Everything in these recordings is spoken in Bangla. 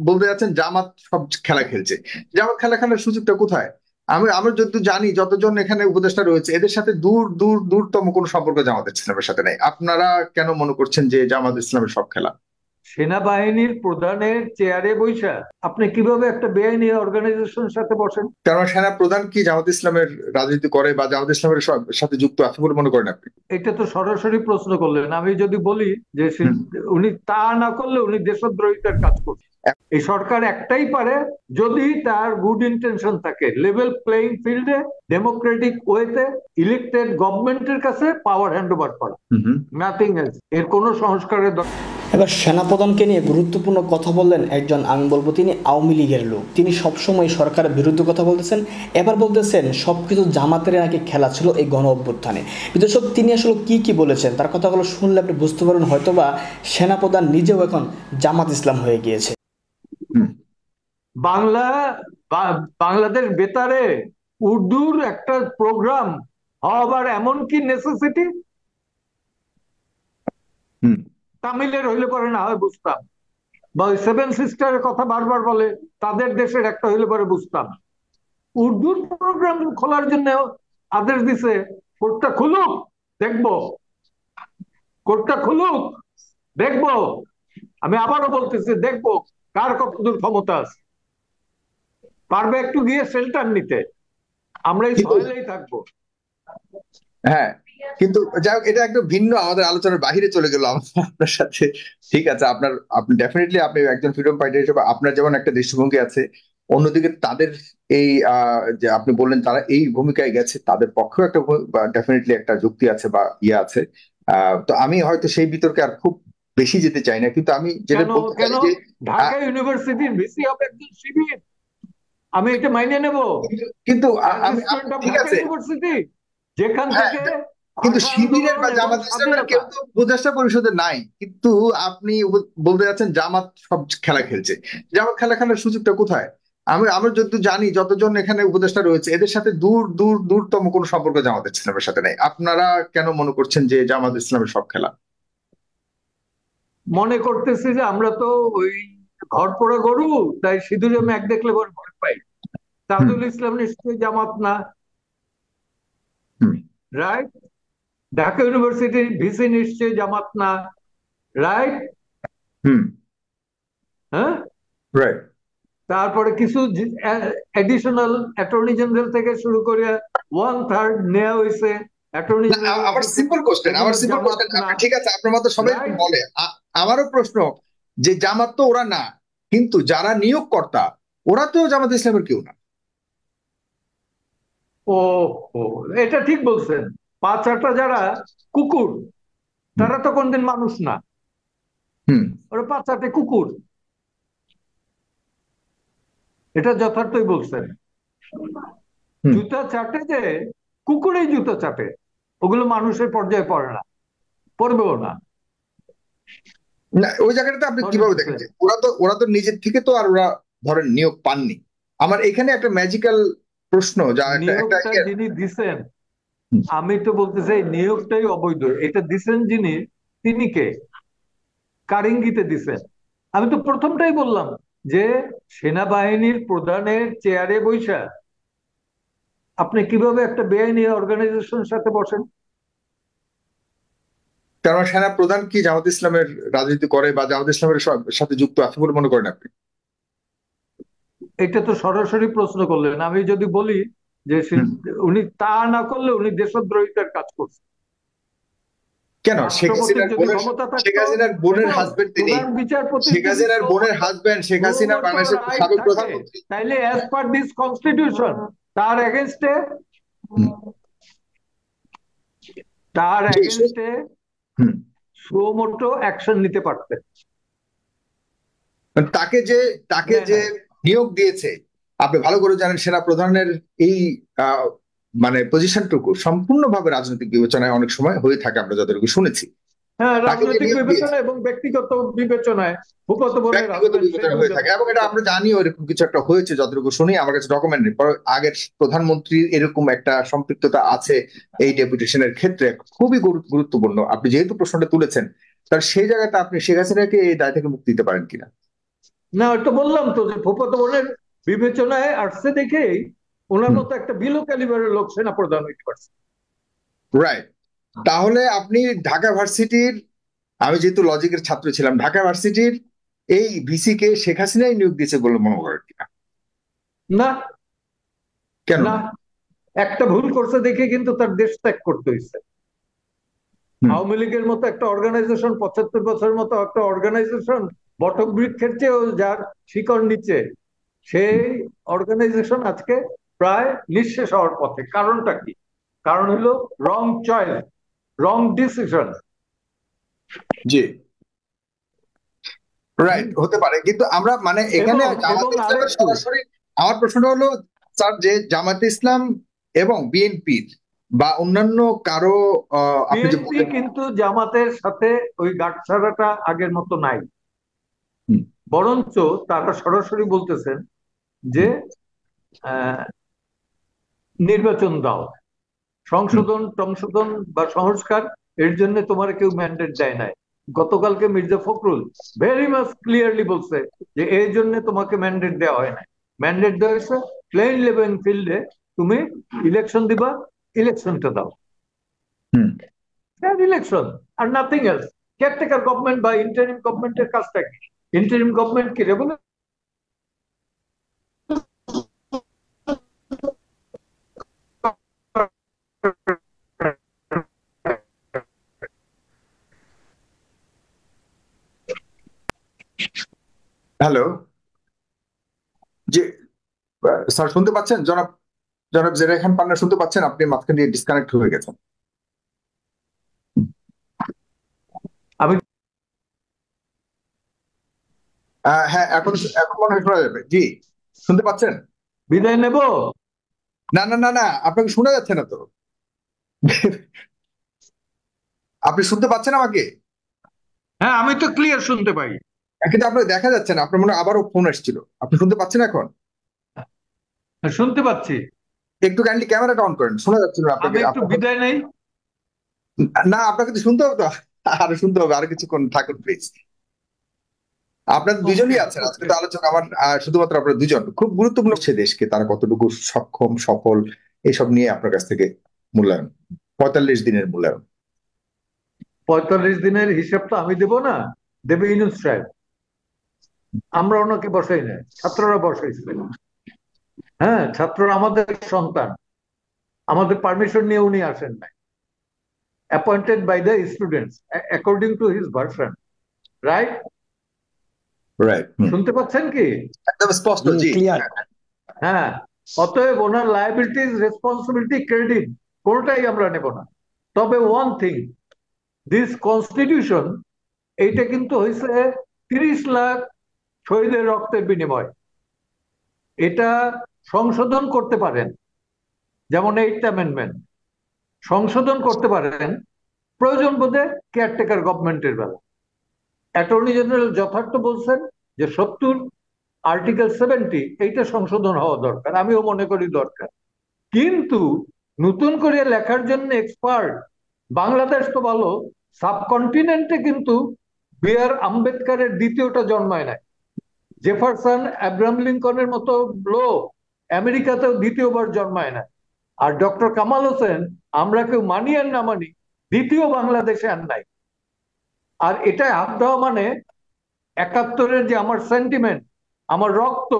বলতে যাচ্ছেন জামাত সব খেলা খেলছে। জামাত খেলা খেলার সুযোগটা কোথায়? আমি, আমরা যদি জানি, যতজন এখানে উপদেষ্টা রয়েছে, এদের সাথে দূর দূর, দূরতম কোনো সম্পর্ক জামাত ইসলামের সাথে নাই। আপনারা কেন মনে করছেন যে জামাত ইসলামের সব খেলা? সেনাবাহিনীর প্রধানের চেয়ারে বৈশা আপনি কীভাবে একটা বেআইনি অর্গানাইজেশনের সাথে বসেন? কারণ সেনা প্রধান কি জামাত ইসলামের রাজনীতি করে বা জামাত ইসলামের সাথে যুক্ত আছে বলে মনে করেন আপনি? এটা তো সরাসরি প্রশ্ন করলেন। আমি যদি বলি যে উনি তা না করলে উনি দেশদ্রোহিতার কাজ করছেন এই সরকার একটাই পারে যদি তার গুড ইন্টেনশন থাকে। লেভেল প্লেইং ফিল্ডে ডেমোক্রেটিক ওয়েতে ইলেক্টেড গভর্নমেন্টের কাছে পাওয়ার হ্যান্ড ওভার করা নাথিং এলস এর কোনো সংস্কারের দরকার এবার সেনাপ্রধানকে নিয়ে গুরুত্বপূর্ণ কথা বললেন একজন আমি বলব তিনি আওয়ামী লীগের লোক। তিনি সবসময় সরকারের বিরুদ্ধে কথা বলতেছেন। এবার বলতেছেন সবকিছু জামাতের নাকি খেলা ছিল এই গণ অভ্যুত্থানে। বিদর্শক তিনি আসলে কি কি বলেছেন তার কথাগুলো শুনলে আপনি বুঝতে পারবেন হয়তোবা সেনাপ্রধান নিজেও এখন জামাত ইসলাম হয়ে গিয়েছে। বাংলা বাংলাদেশ বেতারে উর্দুর একটা প্রোগ্রাম হওয়ার এমন কি নেসেসিটি তামিলের হইলে পরে না হয় বুঝতাম। বা ওই সেভেন সিস্টারের কথা বারবার বলে তাদের দেশের একটা হইলে পরে বুঝতাম। উর্দুর প্রোগ্রাম খোলার জন্য আদেশ দিছে কোর্টটা খুলুক দেখব। কোর্টটা খুলুক দেখব। আমি আবারও বলতেছি দেখব কার কতদূর ক্ষমতা আছে। পারবে একটু গিয়ে শেল্টার নিতে। আমরা এই সহজেই থাকব। হ্যাঁ কিন্তু যাই হোক এটা একটু ভিন্ন আমাদের আলোচনার বাহিরে চলে গেল আপনার সাথে। ঠিক আছে আপনার আপনি ডেফিনেটলি আপনি একজন ফ্রিডম ফাইটার হিসেবে আপনার যেমন একটা দৃষ্টিভঙ্গি আছে অন্যদিকে তাদের এই যে আপনি বললেন তারা এই ভূমিকায় গেছে তাদের পক্ষেও একটা ডেফিনেটলি একটা যুক্তি আছে বা ইয়ে আছে। তো আমি হয়তো সেই বিতর্কে আর খুব বেশি যেতে চাই না কিন্তু আমি যেটা বলতে চাই যে ঢাকা ইউনিভার্সিটির ভিসি হবে একজন শিবির? আমি এটা মাইনে নেব। কিন্তু ঠিক আছে। যেখান থেকে কিন্তু শিবিরের বা জামাত ইসলামের কেউ তো উপদেষ্টা পরিষদে নাই। কিন্তু আপনি বলতে যাচ্ছেন জামাত সব খেলা খেলছে। জামাত খেলা খেলার সুযোগটা কোথায়? আমি আমরা যত জানি যতজন এখানে উপদেষ্টা রয়েছে এদের সাথে দূর দূর দূরতম কোনো সম্পর্ক জামাত ইসলামের সাথে নাই। আপনারা কেন মনে করছেন যে জামাত ইসলামের সব খেলা? মনে করতেছি যে আমরা তো ওই ঘর পড়ে গরু তাই সিঁদুরে ম্যাক দেখলে ভয় পাই। তাজুল ইসলাম নিশ্চয়ই জামাত না। রাইট ঢাকা ইউনিভার্সিটির ভিসি নিশ্চয়ই জামাত না রাইট হ্যাঁ? রাইট তারপরে কিছু এডিশনাল অ্যাটর্নি জেনারেল থেকে শুরু করে ওয়ান থার্ড নেওয়া হয়েছে অ্যাটর্নি আমার সিম্পল কোশ্চেন আমার সিম্পল কোশ্চেন ঠিক আছে আপনার মতো সবাই বলে। আমারও প্রশ্ন যে জামাত তো ওরা না কিন্তু যারা নিয়োগকর্তা ওরা তো জামাত ইসলামের কেউ না। ও এটা ঠিক বলছেন। পাঁচ আটটা যারা কুকুর তারা তো কোনদিন মানুষ না। ওরা পাঁচ আটে কুকুর। এটা যথার্থই বলছেন। জুতা চাটে যে কুকুরেই জুতা চাটে। ওগুলো মানুষের পর্যায়ে পড়ে না। পড়বেও না। না ওই জায়গাটাতে আপনি কীভাবে দেখেন ওরা তো ওরা তো নিজের থেকে তো আর ওরা ধরেন নিয়োগ পাননি। আমার এখানে একটা ম্যাজিক্যাল প্রশ্ন যা একটা যিনি দিছেন আমি তো বলতে চাই নিয়োগটাই অবৈধ। এটা দিছেন যিনি তিনি কে? কারিঙ্গিতে দিছেন। আমি তো প্রথমটাই বললাম যে সেনাবাহিনীর প্রধানের চেয়ারে বৈশা আপনি কীভাবে একটা বেআইনি অর্গানাইজেশনের সাথে বসেন? কারণ সেনা প্রধান কি জামাত ইসলামের রাজনীতি করে বা জামাত ইসলামের সাথে যুক্ত আছে বলে মনে করেন আপনি? এটা তো সরাসরি প্রশ্ন করলেন। আমি যদি বলি যে উনি তা না করলে উনি দেশদ্রোহিতার কাজ করছেন কেন? শেখ হাসিনার শেখ হাসিনার বোনের হাজবেন্ড তিনি। শেখ হাসিনার বোনের হাজবেন্ড শেখ হাসিনা বাংলাদেশের সাবেক প্রধানমন্ত্রী তাইলে অ্যাজ পার দিস কনস্টিটিউশন তার এগেনস্টে তার এগেনস্টে সুমোটো অ্যাকশন নিতে পারতেন। তাকে যে তাকে যে নিয়োগ দিয়েছে আপনি ভালো করে জানেন সেনা প্রধানের এই মানে পজিশনটুকু সম্পূর্ণভাবে রাজনৈতিক বিবেচনায় অনেক সময় হয়ে থাকে আমরা যতটুকু শুনেছি। হ্যাঁ রাজনৈতিক বিবেচনা এবং ব্যক্তিগত বিবেচনায় হয়ে থাকে। এবং এটা আমরা এরকম কিছু একটা হয়েছে যতটুকু শুনি আমার কাছে ডকুমেন্ট নেই। আগের প্রধানমন্ত্রীর এরকম একটা সম্পৃক্ততা আছে এই ডেপুটেশনের ক্ষেত্রে খুবই গুরুত্বপূর্ণ। আপনি যেহেতু প্রশ্নটা তুলেছেন তার সেই জায়গাতে আপনি শেখ হাসিনাকে এই দায় থেকে মুক্তি দিতে পারেন কিনা? না ওটা বললাম তো যে ফুফাতো বোনের বিবেচনায় আসছে দেখেই ওনার মতো একটা বিলো ক্যালিবারের লোক সেনা প্রধান হইতে পারছে। রাইট তাহলে আপনি ঢাকা ভার্সিটির আমি যেহেতু লজিকের ছাত্র ছিলাম ঢাকা ভার্সিটির এই ভিসি কে শেখ হাসিনাই নিয়োগ দিয়েছে বলে মনে করেন কিনা? না। কেন? না। একটা ভুল করছে দেখে কিন্তু তার দেশ ত্যাগ করতে হয়েছে আওয়ামী লীগের মতো একটা অর্গানাইজেশন পঁচাত্তর বছরের মতো একটা অর্গানাইজেশন বটবৃক্ষের চেয়েও যার শিকড় নিচে সেই অর্গানাইজেশন আজকে প্রায় নিঃশেষ হওয়ার পথে। কারণটা কি? কারণ হলো রং চয়েস রং ডিসিশন জি। রাইট হতে পারে। কিন্তু আমরা মানে এখানে সরাসরি আমার প্রশ্নটা হলো স্যার যে জামাতে ইসলাম এবং বিএনপির বা অন্যান্য কারও বিএনপি কিন্তু জামাতের সাথে ওই গাঁটছাড়াটা আগের মতো নাই। বরঞ্চ তারা সরাসরি বলতেছেন যে নির্বাচন দাও। সংশোধন সংশোধন বা সংস্কার এর জন্য তোমার কেউ ম্যান্ডেট দেয় নাই। গতকালকে Mirza Fakhrul very much clearly বলছে যে এই জন্য তোমাকে ম্যান্ডেট দেওয়া হয় না ম্যান্ডেট দেওয়া হয়েছে প্লেন লেভেল ফিল্ডে তুমি ইলেকশন দিবা ইলেকশনটা দাও। হুম। ইলেকশন আর নাথিং এলস কেয়ারটেকার গভর্নমেন্ট বা ইন্টারিম গভর্নমেন্টের কাজটা কি? ইন্টারিম গভর্নমেন্ট কি? রেগুলার হ্যালো জি স্যার শুনতে পাচ্ছেন? জনাব জনাব জেরা খান পান্না শুনতে পাচ্ছেন? আপনি মাঝখান দিয়ে ডিসকানেক্ট হয়ে গেছেন। আমি হ্যাঁ এখন এখন মনে হয় শোনা যাবে। জি শুনতে পাচ্ছেন? বিদায় নেব? না না না না আপনাকে শোনা যাচ্ছে না তো। আপনি শুনতে পাচ্ছেন আমাকে? হ্যাঁ আমি তো ক্লিয়ার শুনতে পাই। কিন্তু আপনার দেখা যাচ্ছে না আপনার মনে হয় আবারও ফোন আসছিল। আপনি শুনতে পাচ্ছেন এখন? শুনতে পাচ্ছি। একটু কাইন্ডলি ক্যামেরাটা অন করেন শোনা যাচ্ছে না আপনাকে। একটু বিদায় নেই। না আপনাকে তো শুনতে হবে তো। আরও শুনতে হবে আর কিছুক্ষণ থাকুন প্লিজ আপনার দুজনই আছেন। আজকে তো আলোচক আমার শুধুমাত্র আপনার দুজন। খুব গুরুত্বপূর্ণ হচ্ছে দেশকে তারা কতটুকু সক্ষম সফল এসব নিয়ে আপনার কাছ থেকে মূল্যায়ন। পঁয়তাল্লিশ দিনের মূল্যায়ন। পঁয়তাল্লিশ দিনের হিসাব তো আমি দেব না দেবে ইনুস সাহেব। আমরা ওনাকে বসাই না ছাত্ররা বসাইছিলেন হ্যাঁ ছাত্ররা আমাদের সন্তান। আমাদের পারমিশন নিয়ে উনি আসেন নাই। Appointed by the students according to his version right right শুনতে পাচ্ছেন কি? একদম স্পষ্ট জি। হ্যাঁ অতএব ওনার লায়াবিলিটিস রেসপন্সিবিলিটি ক্রেডিট কোনটাই আমরা নেব না। তবে ওয়ান থিং দিস কনস্টিটিউশন এইটা কিন্তু হয়েছে তিরিশ লাখ শহীদের রক্তের বিনিময়। এটা সংশোধন করতে পারেন, যেমন এইট অ্যামেন্ডমেন্ট সংশোধন করতে পারেন, প্রয়োজন বোধে কেয়ারটেকার গভর্নমেন্টের বেলা। অ্যাটর্নি জেনারেল যথার্থ বলছেন যে সত্তর আর্টিকেল সেভেন্টি এইটা সংশোধন হওয়া দরকার, আমিও মনে করি দরকার। কিন্তু নতুন করে লেখার জন্য এক্সপার্ট বাংলাদেশ তো ভালো সাবকন্টিনেন্টে কিন্তু বি আর আম্বেদকারের দ্বিতীয়টা জন্মায় নাই। জেফারসন অ্যাব্রাহাম লিঙ্কনের মতো লোক আমেরিকাতেও দ্বিতীয়বার জন্মায় না। আর ডক্টর কামাল হোসেন, আমরা কেউ মানি আর না মানি, দ্বিতীয় বাংলাদেশে আর নাই। আর এটা হাত দেওয়া মানে একাত্তরের যে আমার সেন্টিমেন্ট আমার রক্ত,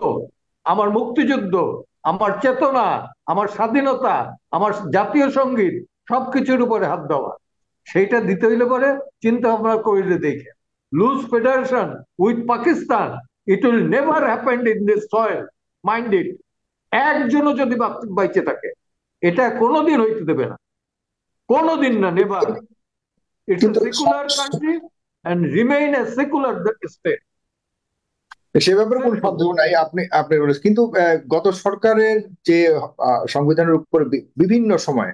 আমার মুক্তিযুদ্ধ, আমার চেতনা, আমার স্বাধীনতা, আমার জাতীয় সংগীত, সবকিছুর উপরে হাত দেওয়া। সেইটা দিতে হইলে পরে চিন্তা ভাবনা করিলে দেখে। Loose federation with Pakistan it will never happened in this soil mind it একজনও যদি বাইচে থাকে এটা কোনোদিন হইতে দেবে না। কোনোদিন না never it's secular country and remain a secular state. সে ব্যাপারে কোনো সন্দেহ নাই আপনি আপনি বলেছেন। কিন্তু গত সরকারের যে সংবিধানের উপরে বিভিন্ন সময়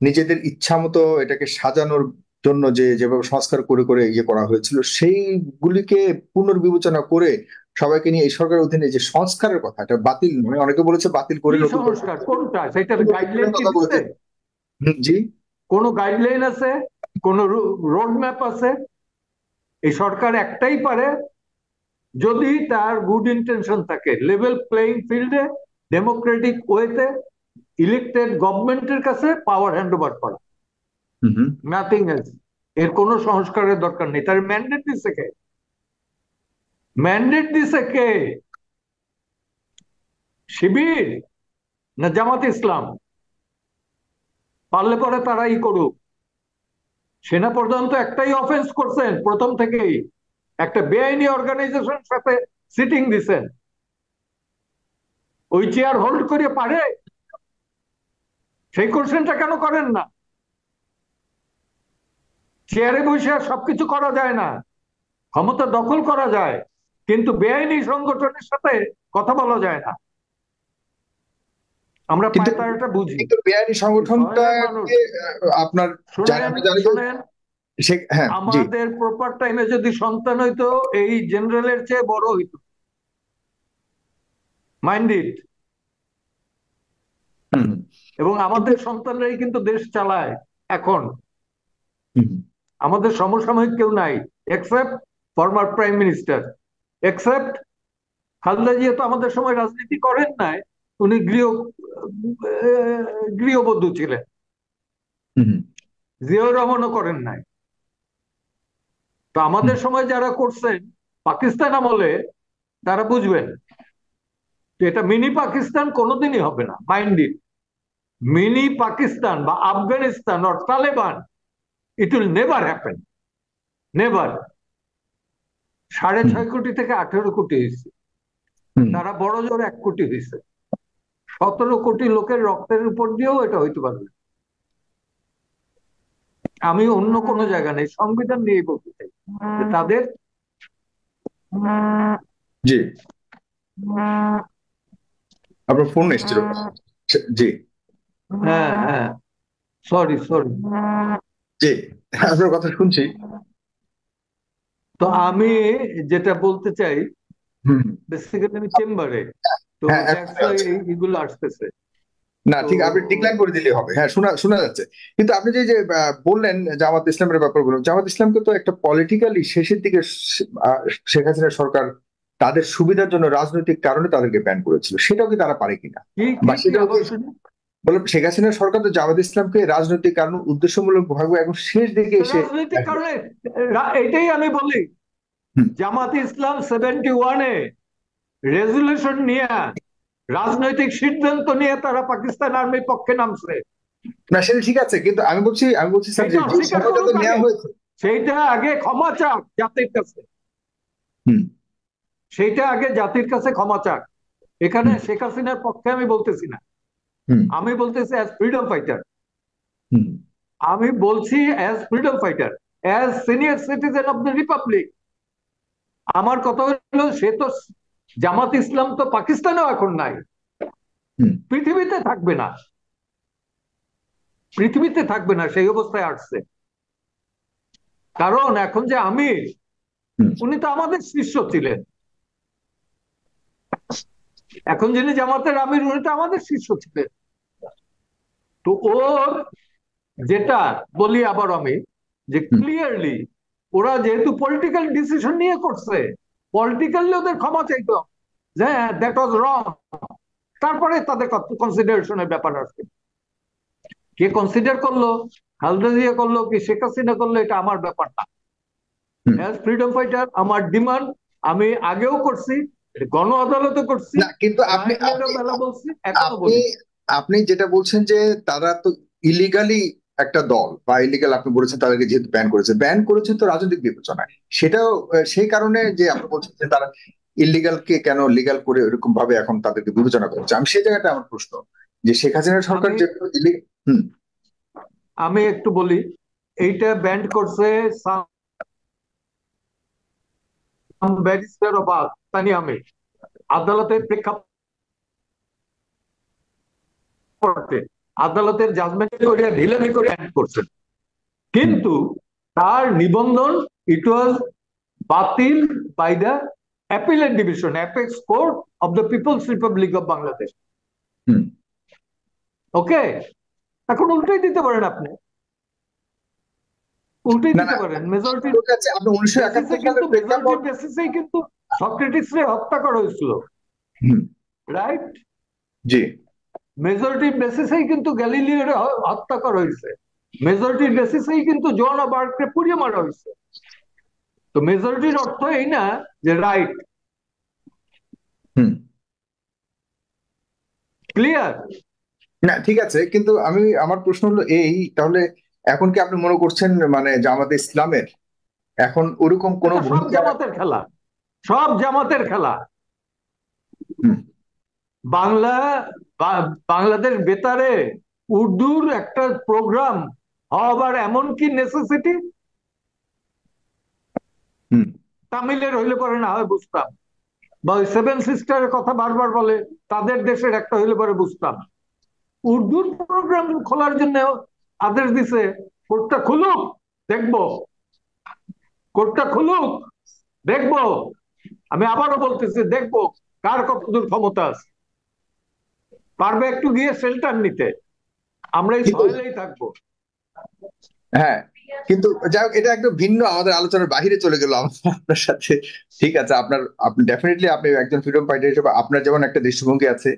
নিজেদের ইচ্ছা মতো এটাকে সাজানোর জন্য যে যেভাবে সংস্কার করে করে ইয়ে করা হয়েছিল সেইগুলিকে পুনর্বিবেচনা করে সবাইকে নিয়ে এই সরকারের অধীনে যে সংস্কারের কথা এটা বাতিল নয় অনেকে বলেছে বাতিল করে সংস্কার? কোনটা? সেটার গাইডলাইন জি। কোন গাইডলাইন আছে? কোন রোড ম্যাপ আছে? এই সরকার একটাই পারে যদি তার গুড ইন্টেনশন থাকে লেভেল প্লেইং ফিল্ডে ডেমোক্রেটিক ওয়েতে ইলেক্টেড গভর্নমেন্টের কাছে পাওয়ার হ্যান্ড ওভার করা। নাথিং এলস এর কোনো সংস্কারের দরকার নেই। তার ম্যান্ডেট দিছে কে? ম্যান্ডেট দিছে কে? শিবির না জামাত ইসলাম? পারলে পরে তারাই করুক। সেনা প্রধান তো একটাই অফেন্স করছেন প্রথম থেকেই। একটা বেআইনি অর্গানাইজেশন সাথে সিটিং দিছেন। ওই চেয়ার হোল্ড করে পারে? সেই কোশ্চেনটা কেন করেন না? চেয়ারে বসে সবকিছু করা যায় না। ক্ষমতা দখল করা যায় কিন্তু বেআইনি সংগঠনের সাথে কথা বলা যায় না। আমরা পায়তারাটা বুঝি। কিন্তু বেআইনি সংগঠনটা আপনার হ্যাঁ আমাদের প্রপার টাইমে যদি সন্তান হইতো এই জেনারেলের চেয়ে বড় হইতো। মাইন্ড ইট এবং আমাদের সন্তানরাই কিন্তু দেশ চালায় এখন। আমাদের সমসাময়িক কেউ নাই except former prime minister except Khaleda Zia তো আমাদের সময় রাজনীতি করেন নাই উনি গৃহ গৃহবধূ ছিলেন। জিয়াউর রহমানও করেন নাই। তো আমাদের সময় যারা করছেন পাকিস্তান আমলে তারা বুঝবেন এটা মিনি পাকিস্তান কোনোদিনই হবে না মাইন্ড ইট মিনি পাকিস্তান বা Afghanistan or Taliban it will never happen never সাড়ে ছয় কোটি থেকে আঠেরো কোটি হয়েছে। তারা বড় জোর এক কোটি হয়েছে। সতেরো কোটি লোকের রক্তের উপর দিয়েও এটা হইতে পারবে আমি অন্য কোনো জায়গা নেই সংবিধান নিয়ে বলতে চাই তাদের জি। আপনার ফোন এসেছিল। জি হ্যাঁ হ্যাঁ। সরি সরি জি। আপনার কথা শুনছি। তো আমি যেটা বলতে চাই বেসিক্যালি আমি চেম্বারে তো হ্যাঁ, why এই- এগুলো আসতেছে। না ঠিক আপনি ডিক্লাইন করে দিলে হবে। হ্যাঁ শোনা শোনা যাচ্ছে। কিন্তু আপনি যে যে বললেন জামাত ইসলামের ব্যাপারগুলো জামাত ইসলামকে তো একটা পলিটিক্যালি শেষের দিকে শেখ হাসিনা সরকার তাদের সুবিধার জন্য রাজনৈতিক কারণে তাদেরকে ব্যান করেছিল। সেটাও কি তারা পারে কিনা? বা সেটাও আবার কি- শুনি? বলে শেখ হাসিনা সরকার তো জামাত ইসলামকে রাজনৈতিক কারণ উদ্দেশ্যমূলক ভাবে এখন শেষ দিকে এসে রাজনৈতিক কারণে এটাই আমি বলি। জামাত ইসলাম সেভেন্টি ওয়ানে রেজুলেশন নিয়ে রাজনৈতিক সিদ্ধান্ত নিয়ে তারা পাকিস্তান আর্মির পক্ষে নামছে। না সেটা ঠিক আছে কিন্তু আমি বলছি আমি বলছি স্যার নেওয়া হয়েছে। সেইটা আগে ক্ষমা চাক জাতির কাছে। হুম। সেইটা আগে জাতির কাছে ক্ষমা চাক। এখানে শেখ হাসিনার পক্ষে আমি বলতেছি না। আমি বলতেছি অ্যাজ ফ্রিডম ফাইটার আমি বলছি as freedom fighter as senior citizen of the republic আমার কথা হলো সে তো জামাত ইসলাম তো পাকিস্তানেও এখন নাই। পৃথিবীতে থাকবে না। পৃথিবীতে থাকবে না সেই অবস্থায় আসছে। কারণ এখন যে আমির হুম। উনি তো আমাদের শিষ্য ছিলেন। এখন যিনি জামাতের আমির উনি তো আমাদের শিষ্য ছিলেন। তো ওর যেটা বলি আবার আমি যে ক্লিয়ারলি ওরা যেহেতু পলিটিক্যাল ডিসিশন নিয়ে করছে পলিটিক্যালি ওদের ক্ষমা চাইতো। যে হ্যাঁ দ্যাট ওয়াজ রং তারপরে তাদের কনসিডারেশনের ব্যাপার আসবে। কে কনসিডার করল? খালেদা জিয়া করল কি শেখ হাসিনা করল? এটা আমার ব্যাপার না। ফ্রিডম ফাইটার আমার ডিমান্ড আমি আগেও করছি গণ আদালতে করছি কিন্তু আপনি বলছি এখনও আপনি বলি আপনি যেটা বলছেন যে তারা তো ইলিগালি একটা দল বা ইলিগাল আপনি বলেছেন তাদেরকে যেহেতু ব্যান করেছে ব্যান করেছে তো রাজনৈতিক বিবেচনায়। সেটাও সেই কারণে যে আপনি বলছেন যে তারা ইলিগাল কে কেন লিগাল করে এরকম ভাবে এখন তাদেরকে বিবেচনা করছে আমি সেই জায়গাটা আমার প্রশ্ন। যে শেখ হাসিনা সরকার যে হুম। আমি একটু বলি এইটা ব্যান্ড করছে ব্যারিস্টার আদালতের প্রেক্ষাপটে আদালতের জাজমেন্ট করে ঢিলামি করে ব্যান্ড করছেন। কিন্তু তার নিবন্ধন ইট ওয়াজ বাতিল by the appellate division apex court of the people's republic of Bangladesh hmm. Okay এখন উল্টাই দিতে পারেন আপনি। উল্টাই দিতে পারেন। মেজরিটি কিন্তু মেজরিটি বেসিসেই কিন্তু সক্রেটিসরে হত্যা করা হয়েছিল। রাইট জি। মেজরিটি বেসিসেই কিন্তু গ্যালিলিওর হত্যা করা হয়েছে। মেজরিটির বেসিসেই কিন্তু জন অফ আর্ককে পুড়িয়ে মারা হয়েছে। তো মেজরিটির অর্থ এই না যে রাইট হুম। ক্লিয়ার না ঠিক আছে কিন্তু আমি আমার প্রশ্ন হলো এই তাহলে এখন কি আপনি মনে করছেন মানে জামাতে ইসলামের? এখন ওরকম কোনো সব জামাতের খেলা। সব জামাতের খেলা। হুম, বাংলা বাংলাদেশ বেতারে উর্দুর একটা প্রোগ্রাম হবার এমন কি নেসেসিটি তামিলের হইলে পরে না হয় বুঝতাম। বা ওই সেভেন সিস্টারের কথা বারবার বলে তাদের দেশের একটা হইলে পরে বুঝতাম। উর্দুর প্রোগ্রাম খোলার জন্য আদেশ দিছে কোর্টটা খুলুক দেখব। কোর্টটা খুলুক দেখব। আমি আবারও বলতেছি দেখব কার কতদূর ক্ষমতা আছে। পারবে একটু গিয়ে শেল্টার নিতে। আমরা এই সহেলেই থাকব। হ্যাঁ কিন্তু যাই হোক এটা একটু ভিন্ন আমাদের আলোচনার বাহিরে চলে গেল আপনার সাথে। ঠিক আছে আপনার আপনি ডেফিনেটলি আপনি একজন ফ্রিডম ফাইটার হিসেবে আপনার যেমন একটা দৃষ্টিভঙ্গি আছে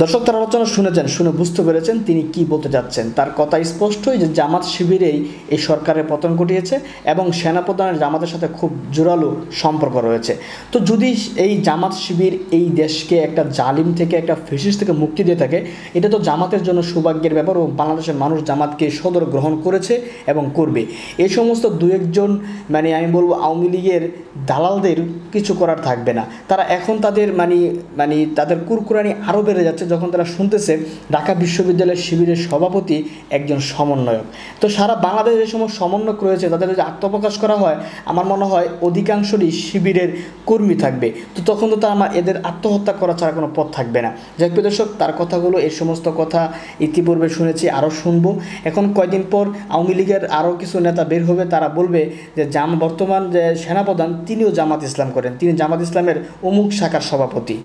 দর্শক, তার আলোচনা শুনেছেন, শুনে বুঝতে পেরেছেন তিনি কি বলতে যাচ্ছেন তার কথা স্পষ্টই যে জামাত শিবিরেই এই সরকারের পতন ঘটিয়েছে এবং সেনাপ্রধানের জামাতের সাথে খুব জোরালো সম্পর্ক রয়েছে। তো যদি এই জামাত শিবির এই দেশকে একটা জালিম থেকে, একটা ফেসিস থেকে মুক্তি দিয়ে থাকে, এটা তো জামাতের জন্য সৌভাগ্যের ব্যাপার ও বাংলাদেশের মানুষ জামাতকে সদর গ্রহণ করেছে এবং করবে। এই সমস্ত দু একজন মানে আমি বলব আওয়ামী লীগের দালালদের কিছু করার থাকবে না। তারা এখন তাদের মানে মানে তাদের কুরকুরানি আরও বেড়ে যাচ্ছে যখন তারা শুনতেছে ঢাকা বিশ্ববিদ্যালয়ের শিবিরের সভাপতি একজন সমন্বয়ক। তো সারা বাংলাদেশে যে সমস্ত সমন্বয়ক রয়েছে, তাদের যদি আত্মপ্রকাশ করা হয়, আমার মনে হয় অধিকাংশই শিবিরের কর্মী থাকবে। তো তখন তো আমার এদের আত্মহত্যা করা ছাড়া কোনো পথ থাকবে না। যাই দর্শক, তার কথাগুলো এই সমস্ত কথা ইতিপূর্বে শুনেছি, আরও শুনব। এখন কয়দিন পর আওয়ামী লীগের আরও কিছু নেতা বের হবে, তারা বলবে যে জাম, বর্তমান যে সেনাপ্রধান, তিনিও জামাত ইসলাম করেন। তিনি জামাত ইসলামের অমুক শাখার সভাপতি।